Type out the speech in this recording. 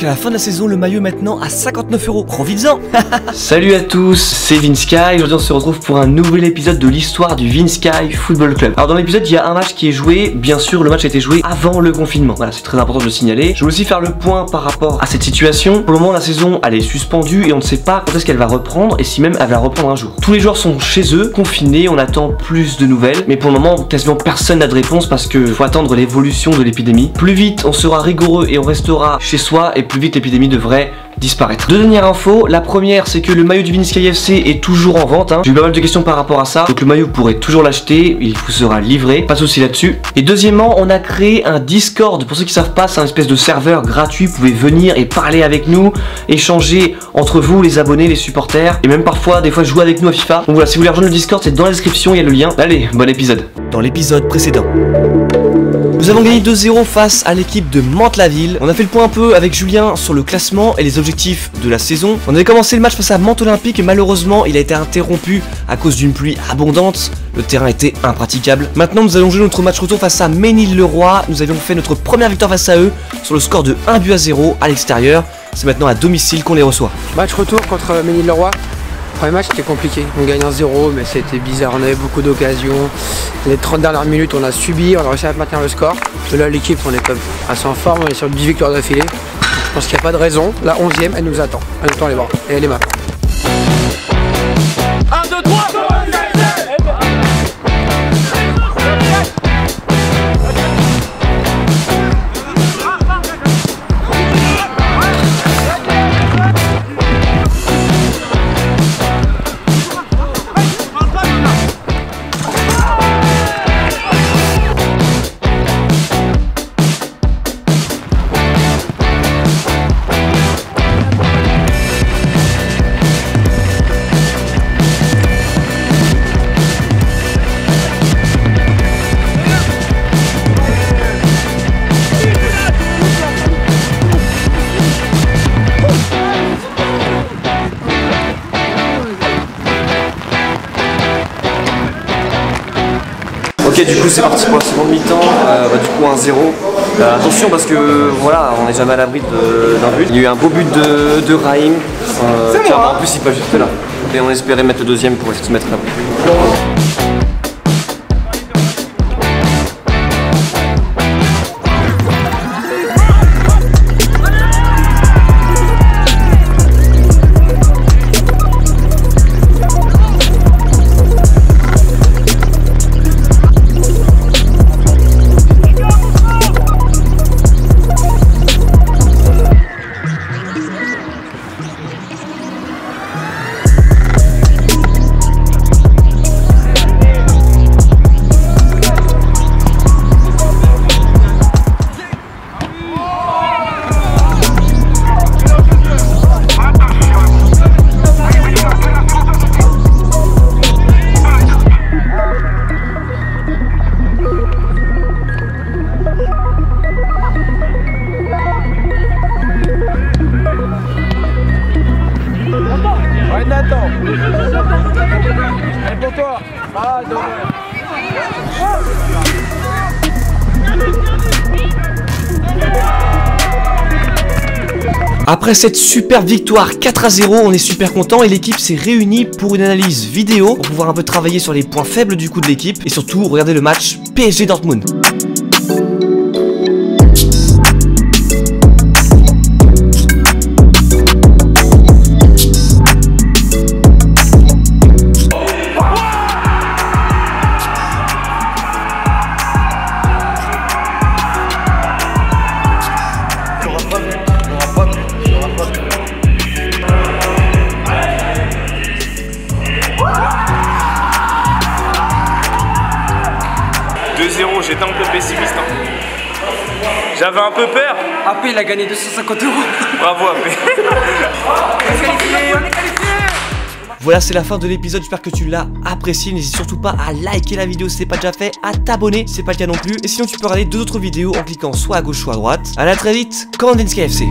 jusqu'à la fin de la saison, le maillot maintenant à 59 euros. Profites-en Salut à tous, c'est Vinsky. Aujourd'hui, on se retrouve pour un nouvel épisode de l'histoire du Vinsky Football Club. Alors, dans l'épisode, il y a un match qui est joué. Bien sûr, le match a été joué avant le confinement. Voilà, c'est très important de le signaler. Je veux aussi faire le point par rapport à cette situation. Pour le moment, la saison, elle est suspendue et on ne sait pas quand est-ce qu'elle va reprendre et si même elle va reprendre un jour. Tous les joueurs sont chez eux, confinés. On attend plus de nouvelles. Mais pour le moment, quasiment personne n'a de réponse parce que faut attendre l'évolution de l'épidémie. Plus vite, on sera rigoureux et on restera chez soi et plus vite l'épidémie devrait disparaître. Deux dernières infos, la première c'est que le maillot du Vinsky FC est toujours en vente, hein. j'ai eu pas mal de questions par rapport à ça, donc le maillot vous pourrez toujours l'acheter, il vous sera livré, pas de souci là-dessus. Et deuxièmement, on a créé un Discord, pour ceux qui savent pas, c'est un espèce de serveur gratuit, vous pouvez venir et parler avec nous, échanger entre vous, les abonnés, les supporters, et même parfois, des fois jouer avec nous à FIFA. Donc voilà, si vous voulez rejoindre le Discord, c'est dans la description, il y a le lien. Allez, bon épisode. Dans l'épisode précédent. Nous avons gagné 2-0 face à l'équipe de Mantes-la-Ville. On a fait le point un peu avec Julien sur le classement et les objectifs de la saison. On avait commencé le match face à Mantes Olympique et malheureusement il a été interrompu à cause d'une pluie abondante. Le terrain était impraticable. Maintenant nous allons jouer notre match retour face à Ménil-le-Roi. Nous avions fait notre première victoire face à eux sur le score de 1 but à 0 à l'extérieur. C'est maintenant à domicile qu'on les reçoit. Match retour contre Ménil-le-Roi. Premier match c'était compliqué, on gagne 1-0 mais c'était bizarre, on avait beaucoup d'occasions. Les 30 dernières minutes on a subi, on a réussi à maintenir le score. De là l'équipe on est assez en forme, on est sur 10 victoires d'affilée. Je pense qu'il n'y a pas de raison. La 11ème elle nous attend. Elle nous attend les bras et elle est mal. Ok, du coup, c'est parti pour la seconde mi-temps. Euh, bah, du coup, 1-0. Euh, attention parce que voilà, on n'est jamais à l'abri d'un but. Il y a eu un beau but de, de Raïm. Euh, tiens, en plus, il pas juste là. Et on espérait mettre le deuxième pour essayer de se mettre là. Ouais Après cette super victoire 4 à 0, on est super content et l'équipe s'est réunie pour une analyse vidéo pour pouvoir un peu travailler sur les points faibles du coup de l'équipe et surtout regarder le match PSG Dortmund. J'étais un peu pessimiste. hein. J'avais un peu peur. AP il a gagné 250 euros Bravo AP. Voilà, c'est la fin de l'épisode. J'espère que tu l'as apprécié. N'hésite surtout pas à liker la vidéo si c'est pas déjà fait, à t'abonner si c'est pas le cas non plus. Et sinon, tu peux regarder deux autres vidéos en cliquant soit à gauche, soit à droite. Allez, à très vite. Commandez KFC.